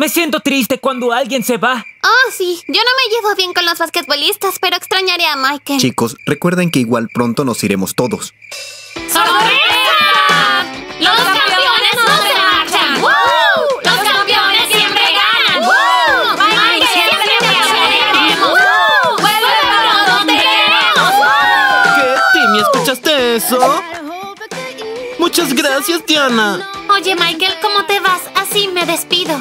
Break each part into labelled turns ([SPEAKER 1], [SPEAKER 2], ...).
[SPEAKER 1] Me siento triste cuando alguien se va.
[SPEAKER 2] Oh, sí. Yo no me llevo bien con los basquetbolistas, pero extrañaré a Michael.
[SPEAKER 3] Chicos, recuerden que igual pronto nos iremos todos.
[SPEAKER 2] ¡Sorpresa! ¡Los campeones no se marchan! ¡Woo! ¡Los campeones siempre ganan! ¡Woo! ¡Michael siempre te! ¡Woo! ¡Vuelve pronto, te queremos! ¡Woo!
[SPEAKER 4] ¿Qué, Timmy? ¿Escuchaste eso? Muchas gracias, Diana.
[SPEAKER 2] Oye, Michael, ¿cómo te vas? Así me despido.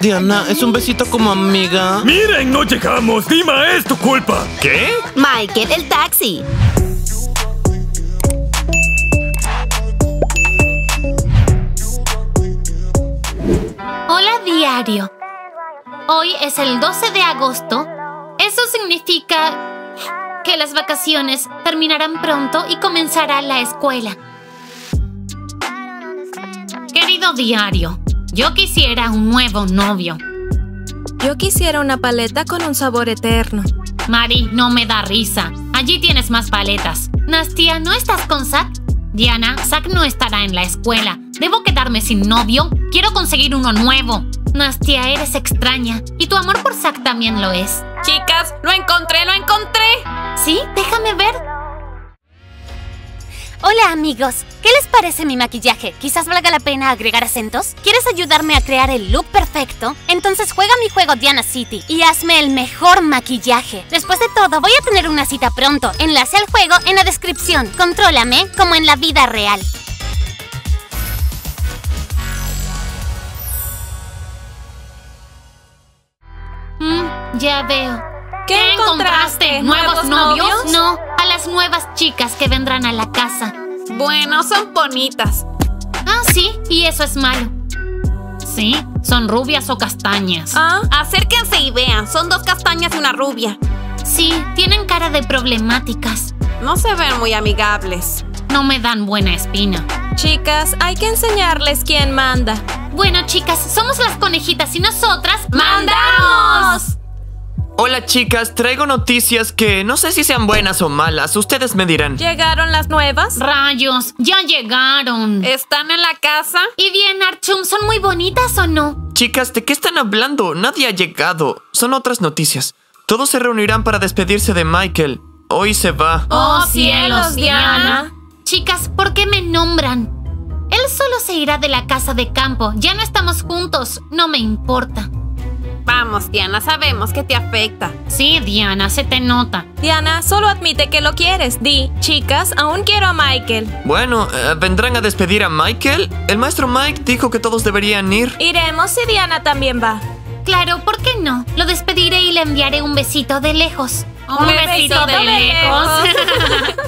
[SPEAKER 4] Diana, ¿es un besito como amiga?
[SPEAKER 5] Miren, no llegamos. Dima, es tu culpa.
[SPEAKER 6] ¿Qué?
[SPEAKER 7] Michael, el taxi.
[SPEAKER 2] Hola, diario. Hoy es el 12 de agosto. Eso significa que las vacaciones terminarán pronto y comenzará la escuela. Querido diario, yo quisiera un nuevo novio.
[SPEAKER 8] Yo quisiera una paleta con un sabor eterno.
[SPEAKER 2] Mari, no me da risa. Allí tienes más paletas. Nastia, ¿no estás con Zack? Diana, Zack no estará en la escuela. ¿Debo quedarme sin novio? Quiero conseguir uno nuevo. Nastia, eres extraña. Y tu amor por Zack también lo es.
[SPEAKER 9] Chicas, lo encontré, lo encontré.
[SPEAKER 2] ¿Sí? Déjame ver.
[SPEAKER 7] Hola amigos, ¿qué les parece mi maquillaje? Quizás valga la pena agregar acentos. ¿Quieres ayudarme a crear el look perfecto? Entonces juega mi juego Diana City y hazme el mejor maquillaje. Después de todo, voy a tener una cita pronto. Enlace al juego en la descripción. Contrólame como en la vida real.
[SPEAKER 2] Mm, ya veo.
[SPEAKER 8] ¿Qué encontraste?
[SPEAKER 2] ¿Nuevos novios?
[SPEAKER 8] novios?
[SPEAKER 2] No, las nuevas chicas que vendrán a la casa.
[SPEAKER 9] Bueno, son bonitas.
[SPEAKER 2] Ah, sí, y eso es malo. Sí, son rubias o castañas.
[SPEAKER 8] Ah,
[SPEAKER 9] Acérquense y vean, son dos castañas y una rubia.
[SPEAKER 2] Sí, tienen cara de problemáticas.
[SPEAKER 9] No se ven muy amigables.
[SPEAKER 2] No me dan buena espina.
[SPEAKER 8] chicas, hay que enseñarles quién manda.
[SPEAKER 2] Bueno, chicas, somos las conejitas y nosotras
[SPEAKER 9] ¡Mandamos!
[SPEAKER 6] Hola chicas, traigo noticias que no sé si sean buenas o malas. Ustedes me dirán.
[SPEAKER 8] ¿Llegaron las nuevas?
[SPEAKER 2] Rayos, ya llegaron.
[SPEAKER 9] ¿Están en la casa?
[SPEAKER 2] Y bien, Archum, ¿son muy bonitas o no?
[SPEAKER 6] Chicas, ¿de qué están hablando? Nadie ha llegado. Son otras noticias. Todos se reunirán para despedirse de Michael. Hoy se va.
[SPEAKER 2] Oh,
[SPEAKER 8] cielos, Diana.
[SPEAKER 2] Chicas, ¿por qué me nombran? Él solo se irá de la casa de campo. Ya no estamos juntos. No me importa.
[SPEAKER 9] Vamos, Diana, sabemos que te afecta.
[SPEAKER 2] Sí, Diana, se te nota.
[SPEAKER 8] Diana, solo admite que lo quieres. Di, chicas, aún quiero a Michael.
[SPEAKER 6] Bueno, eh, ¿vendrán a despedir a Michael? El maestro Mike dijo que todos deberían ir.
[SPEAKER 8] Iremos si Diana también va.
[SPEAKER 2] Claro, ¿por qué no? Lo despediré y le enviaré un besito de lejos.
[SPEAKER 9] Un besito de lejos.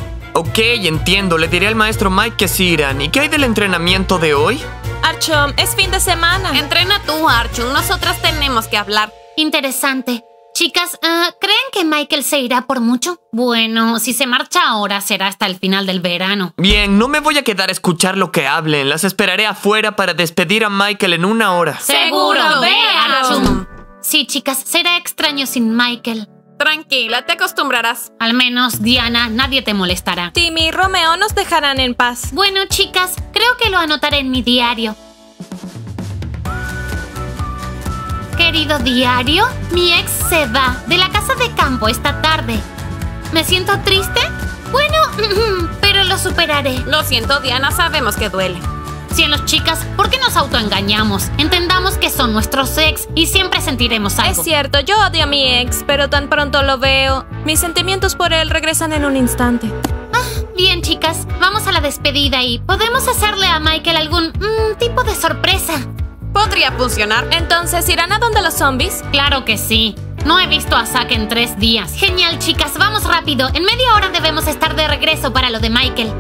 [SPEAKER 6] Ok, entiendo. Le diré al maestro Mike que sí irán. ¿Y qué hay del entrenamiento de hoy?
[SPEAKER 8] Archom, es fin de semana.
[SPEAKER 9] Entrena tú, Archun. Nosotras tenemos que hablar.
[SPEAKER 2] Interesante. Chicas, ah, ¿creen que Michael se irá por mucho? Bueno, si se marcha ahora será hasta el final del verano.
[SPEAKER 6] Bien, no me voy a quedar a escuchar lo que hablen. Las esperaré afuera para despedir a Michael en una hora.
[SPEAKER 2] ¡Seguro!
[SPEAKER 9] ¡Ve,
[SPEAKER 2] Archum! Sí, chicas, será extraño sin Michael.
[SPEAKER 9] Tranquila, te acostumbrarás.
[SPEAKER 2] Al menos, Diana, nadie te molestará.
[SPEAKER 8] Timmy y Romeo nos dejarán en paz.
[SPEAKER 2] Bueno, chicas, creo que lo anotaré en mi diario. Querido diario, mi ex se va de la casa de campo esta tarde. ¿Me siento triste? Bueno, pero lo superaré.
[SPEAKER 9] Lo siento, Diana, sabemos que duele.
[SPEAKER 2] Cielos, chicas, ¿por qué nos autoengañamos? Entendamos que son nuestros ex y siempre sentiremos algo.
[SPEAKER 8] Es cierto, yo odio a mi ex, pero tan pronto lo veo, mis sentimientos por él regresan en un instante.
[SPEAKER 2] Bien, chicas, vamos a la despedida y podemos hacerle a Michael algún mm, tipo de sorpresa.
[SPEAKER 9] Podría funcionar.
[SPEAKER 8] Entonces, ¿irán a donde los zombies?
[SPEAKER 2] Claro que sí. No he visto a Zack en tres días. Genial, chicas, vamos rápido. En media hora debemos estar de regreso para lo de Michael.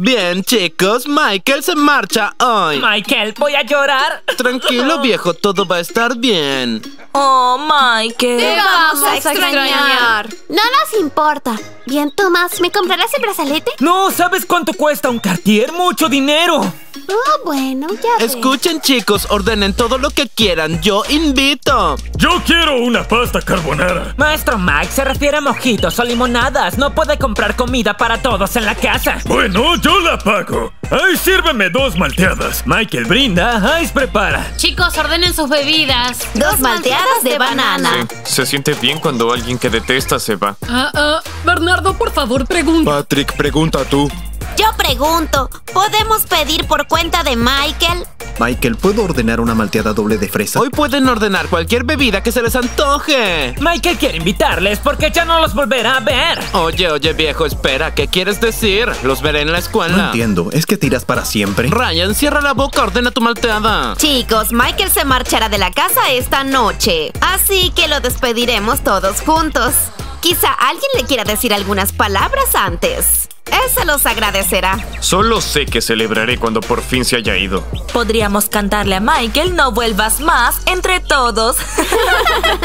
[SPEAKER 4] Bien, chicos, Michael se marcha hoy.
[SPEAKER 1] Michael, voy a llorar.
[SPEAKER 4] Tranquilo, viejo, todo va a estar bien.
[SPEAKER 8] Oh, Michael.
[SPEAKER 9] Te vamos a extrañar.
[SPEAKER 7] No nos importa. Bien, Tomás, ¿me comprarás el brazalete?
[SPEAKER 1] No, ¿sabes cuánto cuesta un Cartier? ¡Mucho dinero!
[SPEAKER 7] Oh, bueno, ya ves.
[SPEAKER 4] Escuchen, chicos, ordenen todo lo que quieran. Yo invito.
[SPEAKER 5] Yo quiero una pasta carbonara.
[SPEAKER 1] Maestro Mike se refiere a mojitos o limonadas. No puede comprar comida para todos en la casa.
[SPEAKER 5] Bueno, yo la pago. Ay, sírveme dos malteadas.
[SPEAKER 1] Michael brinda, Ice prepara.
[SPEAKER 2] Chicos, ordenen sus bebidas.
[SPEAKER 7] Dos malteadas de banana.
[SPEAKER 6] Se siente bien cuando alguien que detesta se va.
[SPEAKER 10] Ah, ah, Bernardo, por favor, pregunta.
[SPEAKER 11] Patrick, pregunta tú.
[SPEAKER 7] Yo pregunto, ¿podemos pedir por cuenta de Michael?
[SPEAKER 3] Michael, ¿puedo ordenar una malteada doble de fresa?
[SPEAKER 4] Hoy pueden ordenar cualquier bebida que se les antoje.
[SPEAKER 1] Michael quiere invitarles porque ya no los volverá a ver.
[SPEAKER 4] Oye, oye, viejo, espera. ¿Qué quieres decir? Los veré en la escuela.
[SPEAKER 3] No entiendo, ¿es que tiras para siempre?
[SPEAKER 4] Ryan, cierra la boca, ordena tu malteada.
[SPEAKER 9] Chicos, Michael se marchará de la casa esta noche. Así que lo despediremos todos juntos. Quizá alguien le quiera decir algunas palabras antes. Él se los agradecerá.
[SPEAKER 6] Solo sé que celebraré cuando por fin se haya ido.
[SPEAKER 8] Podríamos cantarle a Michael No vuelvas más entre todos.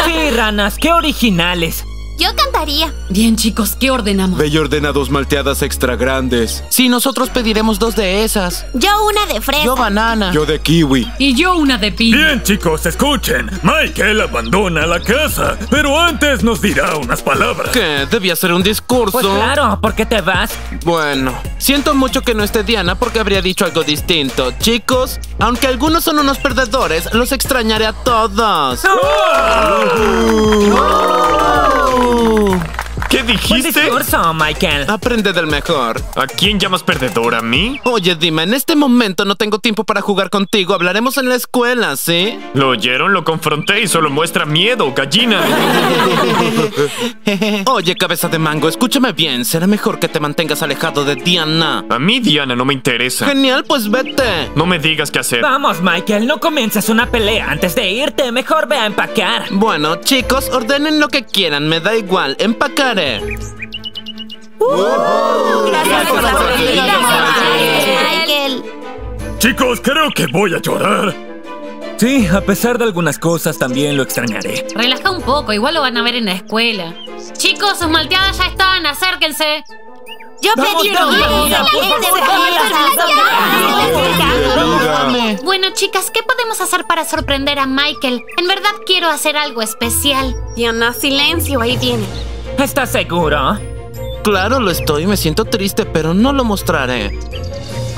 [SPEAKER 1] Sí, ranas, qué originales.
[SPEAKER 7] Yo cantaría.
[SPEAKER 10] Bien, chicos, ¿qué ordenamos?
[SPEAKER 11] Y ordena dos malteadas extra grandes.
[SPEAKER 4] Sí, nosotros pediremos dos de esas.
[SPEAKER 7] Yo una de fresa.
[SPEAKER 4] Yo banana.
[SPEAKER 11] Yo de kiwi.
[SPEAKER 10] Y yo una de piña.
[SPEAKER 5] Bien, chicos, escuchen. Michael abandona la casa, pero antes nos dirá unas palabras.
[SPEAKER 4] ¿Qué? ¿Debía ser un discurso?
[SPEAKER 1] Pues claro, ¿por qué te vas?
[SPEAKER 4] Bueno, siento mucho que no esté Diana porque habría dicho algo distinto. Chicos, aunque algunos son unos perdedores, los extrañaré a todos.
[SPEAKER 6] 오!
[SPEAKER 1] ¿Qué
[SPEAKER 6] dijiste?
[SPEAKER 1] discurso, Michael.
[SPEAKER 4] Aprende del mejor.
[SPEAKER 6] ¿A quién llamas perdedor? ¿A mí?
[SPEAKER 4] Oye, dime, en este momento no tengo tiempo para jugar contigo. Hablaremos en la escuela, ¿sí?
[SPEAKER 6] ¿Lo oyeron? Lo confronté y solo muestra miedo, gallina.
[SPEAKER 4] Oye, cabeza de mango, escúchame bien. Será mejor que te mantengas alejado de Diana.
[SPEAKER 6] A mí Diana no me interesa.
[SPEAKER 4] Genial, pues vete.
[SPEAKER 6] No me digas qué hacer.
[SPEAKER 1] Vamos, Michael, no comiences una pelea antes de irte. Mejor ve a empacar.
[SPEAKER 4] Bueno, chicos, ordenen lo que quieran, me da igual. Empacaré.
[SPEAKER 7] Gracias por las Michael.
[SPEAKER 5] Chicos, creo que voy a llorar.
[SPEAKER 1] Sí, a pesar de algunas cosas, también lo extrañaré.
[SPEAKER 2] Relaja un poco, igual lo van a ver en la escuela. Chicos, sus malteadas ya están, acérquense.
[SPEAKER 7] Yo pedí una.
[SPEAKER 2] Bueno, chicas, ¿qué podemos hacer para sorprender a Michael? En verdad quiero hacer algo especial.
[SPEAKER 9] Diana, silencio, ahí viene.
[SPEAKER 1] ¿Estás seguro?
[SPEAKER 4] Claro, lo estoy, me siento triste, pero no lo mostraré.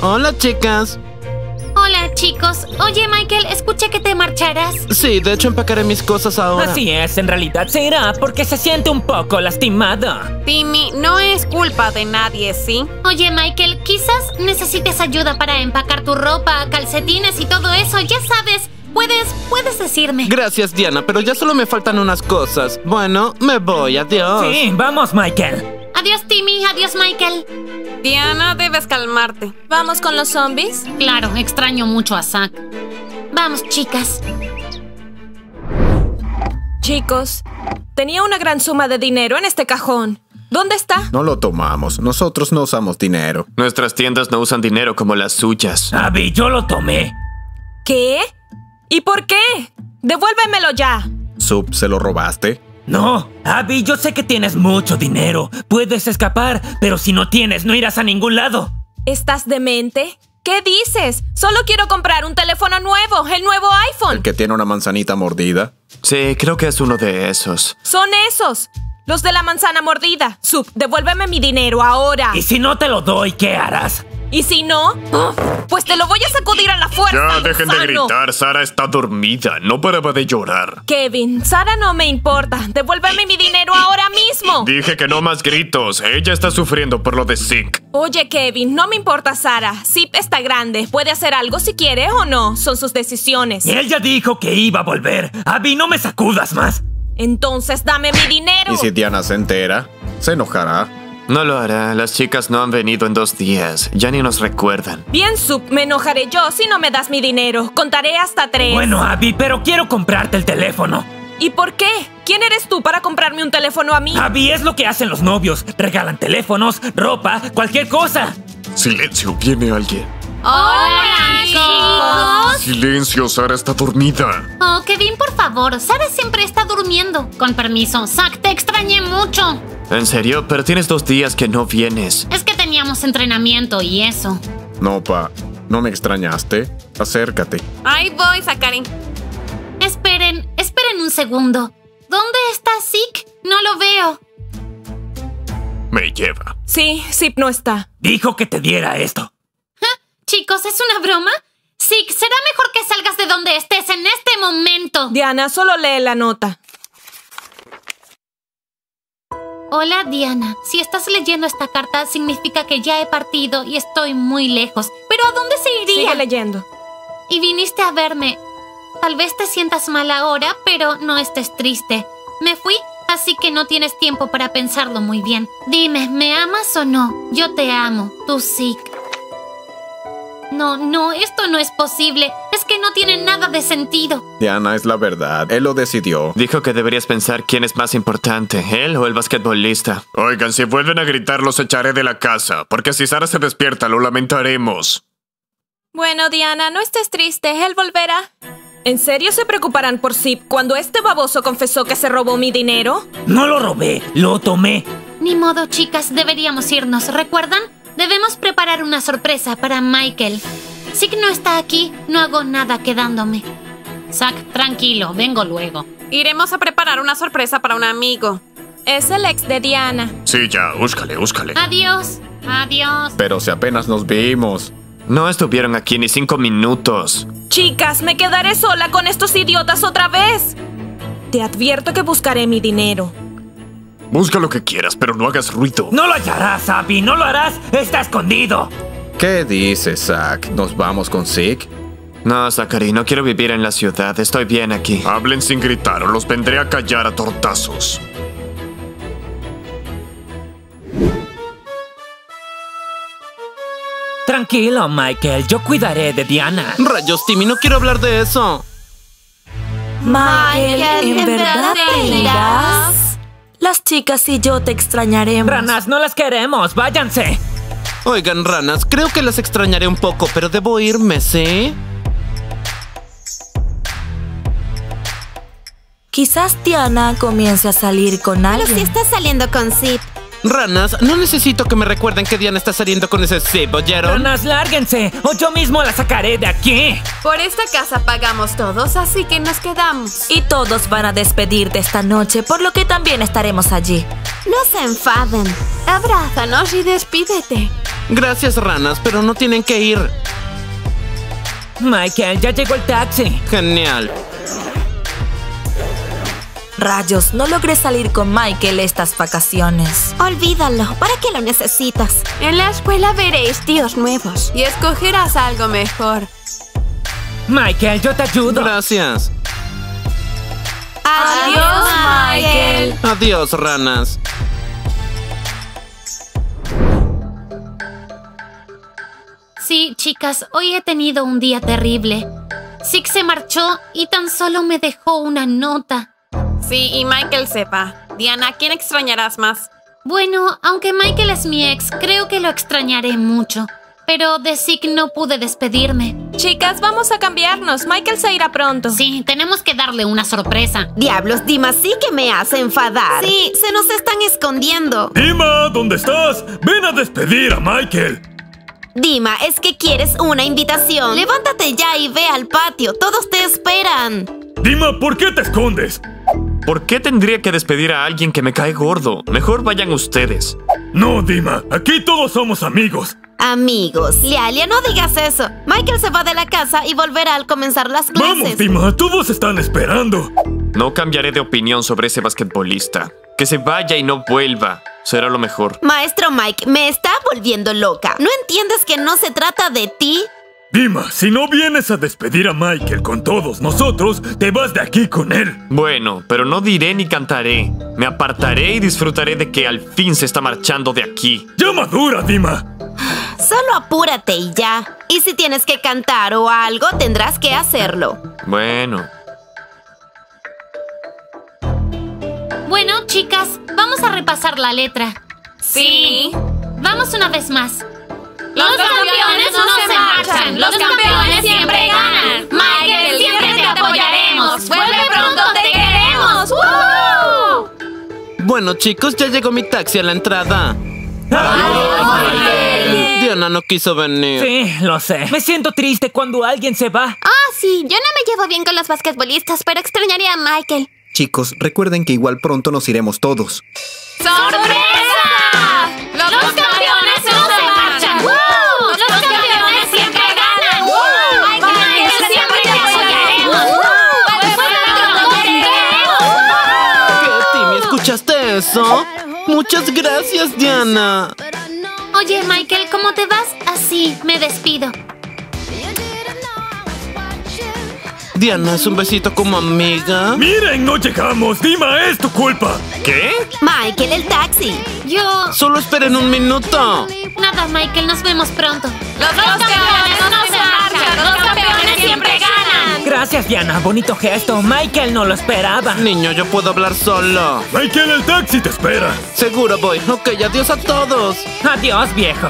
[SPEAKER 4] Hola, chicas.
[SPEAKER 2] Hola, chicos. Oye, Michael, escuché que te marcharás.
[SPEAKER 4] Sí, de hecho empacaré mis cosas ahora.
[SPEAKER 1] Así es, en realidad se irá porque se siente un poco lastimado.
[SPEAKER 9] Timmy, no es culpa de nadie, ¿sí?
[SPEAKER 2] Oye, Michael, quizás necesites ayuda para empacar tu ropa, calcetines y todo eso. Ya sabes, puedes, puedes decirme.
[SPEAKER 4] Gracias, Diana, pero ya solo me faltan unas cosas. Bueno, me voy, adiós.
[SPEAKER 1] Sí, vamos, Michael.
[SPEAKER 2] Adiós, Timmy. Adiós, Michael.
[SPEAKER 9] Diana, debes calmarte.
[SPEAKER 8] ¿Vamos con los zombies?
[SPEAKER 2] Claro, extraño mucho a Zack. Vamos, chicas.
[SPEAKER 8] Chicos, tenía una gran suma de dinero en este cajón. ¿Dónde está?
[SPEAKER 3] No lo tomamos. Nosotros no usamos dinero.
[SPEAKER 6] Nuestras tiendas no usan dinero como las suyas.
[SPEAKER 1] Abby, yo lo tomé.
[SPEAKER 8] ¿Qué? ¿Y por qué? Devuélvemelo ya.
[SPEAKER 3] Sub, ¿se lo robaste?
[SPEAKER 1] No, Abby, yo sé que tienes mucho dinero. Puedes escapar, pero si no tienes, no irás a ningún lado.
[SPEAKER 8] ¿Estás demente? ¿Qué dices? Solo quiero comprar un teléfono nuevo, el nuevo iPhone.
[SPEAKER 3] ¿El que tiene una manzanita mordida?
[SPEAKER 6] Sí, creo que es uno de esos.
[SPEAKER 8] Son esos. Los de la manzana mordida. Sub, devuélveme mi dinero ahora.
[SPEAKER 1] Y si no te lo doy, ¿qué harás?
[SPEAKER 8] Y si no, pues te lo voy a sacudir a la fuerza.
[SPEAKER 6] Ya, dejen de gritar. Sara está dormida. No paraba de llorar.
[SPEAKER 8] Kevin, Sara no me importa. Devuélveme mi dinero ahora mismo.
[SPEAKER 6] Dije que no más gritos. Ella está sufriendo por lo de Zinc.
[SPEAKER 8] Oye, Kevin, no me importa Sara. Zip está grande. Puede hacer algo si quiere o no. Son sus decisiones.
[SPEAKER 1] Él ya dijo que iba a volver. Abby, no me sacudas más.
[SPEAKER 8] Entonces dame mi dinero.
[SPEAKER 3] ¿Y si Diana se entera? Se enojará.
[SPEAKER 6] No lo hará. Las chicas no han venido en dos días. Ya ni nos recuerdan.
[SPEAKER 8] Bien, Sub, me enojaré yo si no me das mi dinero. Contaré hasta tres.
[SPEAKER 1] Bueno, Abby, pero quiero comprarte el teléfono.
[SPEAKER 8] ¿Y por qué? ¿Quién eres tú para comprarme un teléfono a mí?
[SPEAKER 1] Abby, es lo que hacen los novios. Regalan teléfonos, ropa, cualquier cosa.
[SPEAKER 6] Silencio, viene alguien.
[SPEAKER 2] Hola, chicos.
[SPEAKER 12] Silencio, Sara está dormida.
[SPEAKER 2] Oh, Kevin, por favor. Sara siempre está durmiendo. Con permiso, Zack, te extrañé mucho.
[SPEAKER 6] ¿En serio? Pero tienes dos días que no vienes.
[SPEAKER 2] Es que teníamos entrenamiento y eso.
[SPEAKER 3] No, pa. ¿No me extrañaste? Acércate.
[SPEAKER 8] Ahí voy, Sakari.
[SPEAKER 2] Esperen, esperen un segundo. ¿Dónde está Zeke? No lo veo.
[SPEAKER 12] Me lleva.
[SPEAKER 8] Sí, Zip no está.
[SPEAKER 1] Dijo que te diera esto.
[SPEAKER 2] Chicos, ¿es una broma? Zeke, será mejor que salgas de donde estés en este momento.
[SPEAKER 8] Diana, solo lee la nota.
[SPEAKER 2] Hola, Diana. Si estás leyendo esta carta, significa que ya he partido y estoy muy lejos. ¿Pero a dónde se iría?
[SPEAKER 8] Sigue leyendo.
[SPEAKER 2] Y viniste a verme. Tal vez te sientas mal ahora, pero no estés triste. Me fui, así que no tienes tiempo para pensarlo muy bien. Dime, ¿me amas o no? Yo te amo, tú sí. No, no, esto no es posible. Es que no tiene nada de sentido.
[SPEAKER 3] Diana, es la verdad. Él lo decidió.
[SPEAKER 6] Dijo que deberías pensar quién es más importante, él o el basquetbolista.
[SPEAKER 12] Oigan, si vuelven a gritar, los echaré de la casa. Porque si Sara se despierta, lo lamentaremos.
[SPEAKER 8] Bueno, Diana, no estés triste, él volverá. ¿En serio se preocuparán por Zip cuando este baboso confesó que se robó mi dinero?
[SPEAKER 1] No lo robé, lo tomé.
[SPEAKER 2] Ni modo, chicas, deberíamos irnos, ¿recuerdan? Debemos preparar una sorpresa para Michael. Si no está aquí, no hago nada quedándome. Zack, tranquilo, vengo luego.
[SPEAKER 8] Iremos a preparar una sorpresa para un amigo. Es el ex de Diana.
[SPEAKER 12] Sí, ya, búscale, búscale.
[SPEAKER 2] Adiós. Adiós.
[SPEAKER 3] Pero si apenas nos vimos.
[SPEAKER 6] No estuvieron aquí ni cinco minutos.
[SPEAKER 8] Chicas, me quedaré sola con estos idiotas otra vez. Te advierto que buscaré mi dinero.
[SPEAKER 12] Busca lo que quieras, pero no hagas ruido.
[SPEAKER 1] No lo hallarás, Abby, no lo harás. Está escondido.
[SPEAKER 3] ¿Qué dices, Zack? ¿Nos vamos con Zeke?
[SPEAKER 6] No, Zachary, no quiero vivir en la ciudad. Estoy bien aquí.
[SPEAKER 12] Hablen sin gritar o los vendré a callar a tortazos.
[SPEAKER 1] Tranquilo, Michael. Yo cuidaré de Diana.
[SPEAKER 4] Rayos, Timmy, no quiero hablar de eso.
[SPEAKER 13] Michael, ¿en verdad te irás? Las chicas y yo te extrañaremos.
[SPEAKER 1] Ranas, no las queremos. Váyanse.
[SPEAKER 4] Oigan, ranas, creo que las extrañaré un poco, pero debo irme, ¿sí?
[SPEAKER 13] Quizás Diana comience a salir con
[SPEAKER 9] Pero
[SPEAKER 13] alguien.
[SPEAKER 9] si estás saliendo con Zip.
[SPEAKER 4] Ranas, no necesito que me recuerden que Diana está saliendo con ese ¿oyeron?
[SPEAKER 1] Ranas, lárguense. O yo mismo la sacaré de aquí.
[SPEAKER 14] Por esta casa pagamos todos, así que nos quedamos.
[SPEAKER 13] Y todos van a despedirte esta noche, por lo que también estaremos allí.
[SPEAKER 9] No se enfaden.
[SPEAKER 14] Abrázanos y despídete.
[SPEAKER 4] Gracias, ranas, pero no tienen que ir.
[SPEAKER 1] Michael, ya llegó el taxi.
[SPEAKER 4] Genial.
[SPEAKER 13] Rayos, no logré salir con Michael estas vacaciones.
[SPEAKER 9] Olvídalo. ¿Para qué lo necesitas?
[SPEAKER 14] En la escuela veréis tíos nuevos y escogerás algo mejor.
[SPEAKER 1] Michael, yo te ayudo.
[SPEAKER 4] Gracias.
[SPEAKER 14] Adiós, Michael.
[SPEAKER 4] Adiós, ranas.
[SPEAKER 2] Sí, chicas, hoy he tenido un día terrible. Zeke se marchó y tan solo me dejó una nota.
[SPEAKER 14] Sí, y Michael sepa. Diana, ¿quién extrañarás más?
[SPEAKER 2] Bueno, aunque Michael es mi ex, creo que lo extrañaré mucho. Pero de Zeke no pude despedirme.
[SPEAKER 8] Chicas, vamos a cambiarnos. Michael se irá pronto.
[SPEAKER 2] Sí, tenemos que darle una sorpresa.
[SPEAKER 9] Diablos, Dima sí que me hace enfadar. Sí, se nos están escondiendo.
[SPEAKER 5] Dima, ¿dónde estás? Ven a despedir a Michael.
[SPEAKER 9] Dima, es que quieres una invitación. Levántate ya y ve al patio. Todos te esperan.
[SPEAKER 5] Dima, ¿por qué te escondes?
[SPEAKER 6] ¿Por qué tendría que despedir a alguien que me cae gordo? Mejor vayan ustedes.
[SPEAKER 5] No, Dima, aquí todos somos amigos.
[SPEAKER 9] Amigos, Lialia, no digas eso. Michael se va de la casa y volverá al comenzar las clases.
[SPEAKER 5] Vamos, Dima, todos están esperando.
[SPEAKER 6] No cambiaré de opinión sobre ese basquetbolista. Que se vaya y no vuelva. Será lo mejor.
[SPEAKER 9] Maestro Mike, me está volviendo loca. ¿No entiendes que no se trata de ti?
[SPEAKER 5] Dima, si no vienes a despedir a Michael con todos nosotros, te vas de aquí con él.
[SPEAKER 6] Bueno, pero no diré ni cantaré. Me apartaré y disfrutaré de que al fin se está marchando de aquí.
[SPEAKER 5] ¡Ya madura, Dima!
[SPEAKER 9] Solo apúrate y ya. Y si tienes que cantar o algo, tendrás que hacerlo.
[SPEAKER 6] Bueno.
[SPEAKER 2] Bueno, chicas, vamos a repasar la letra.
[SPEAKER 14] Sí.
[SPEAKER 2] Vamos una vez más.
[SPEAKER 14] Los campeones no se marchan.
[SPEAKER 2] Los campeones siempre ganan. Michael, siempre te apoyaremos. Vuelve pronto, te queremos. ¡Woo!
[SPEAKER 4] Bueno, chicos, ya llegó mi taxi a la entrada. Diana no quiso venir.
[SPEAKER 1] Sí, lo sé. Me siento triste cuando alguien se va.
[SPEAKER 7] Ah, sí, yo no me llevo bien con los basquetbolistas, pero extrañaría a Michael.
[SPEAKER 15] Chicos, recuerden que igual pronto nos iremos todos.
[SPEAKER 2] ¡Sorpresa!
[SPEAKER 4] Eso? Muchas gracias, Diana.
[SPEAKER 2] Oye, Michael, ¿cómo te vas? Así, me despido.
[SPEAKER 4] Diana, ¿es un besito como amiga?
[SPEAKER 5] Miren, no llegamos. Dima, es tu culpa.
[SPEAKER 12] ¿Qué?
[SPEAKER 9] Michael, el taxi.
[SPEAKER 2] Yo...
[SPEAKER 4] Solo esperen un minuto.
[SPEAKER 2] Nada, Michael, nos vemos pronto. ¡Los, campeones no se marchan! ¡Los campeones siempre ganan!
[SPEAKER 1] Gracias, Diana. Bonito gesto. Michael no lo esperaba.
[SPEAKER 4] Niño, yo puedo hablar solo.
[SPEAKER 5] Michael, el taxi te espera.
[SPEAKER 4] Seguro voy. Ok, adiós a todos.
[SPEAKER 1] Adiós, viejo.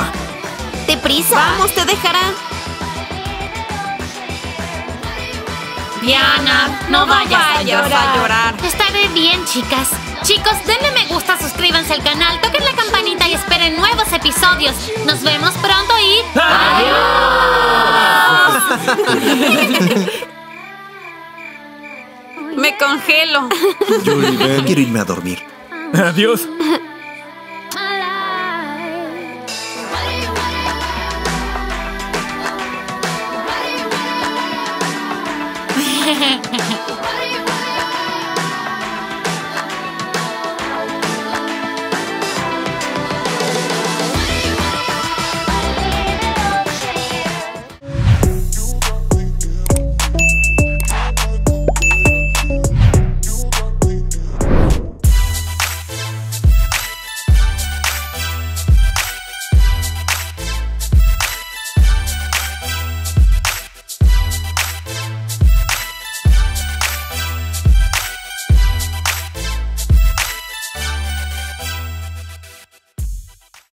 [SPEAKER 9] Deprisa. Vamos, te dejará.
[SPEAKER 2] Diana, no vayas a llorar. Estaré bien, chicas. Chicos, denle me gusta, suscríbanse al canal, toquen la campanita y esperen nuevos episodios. Nos vemos pronto y... ¡Adiós!
[SPEAKER 14] Me congelo.
[SPEAKER 15] Quiero irme a dormir.
[SPEAKER 5] Adiós.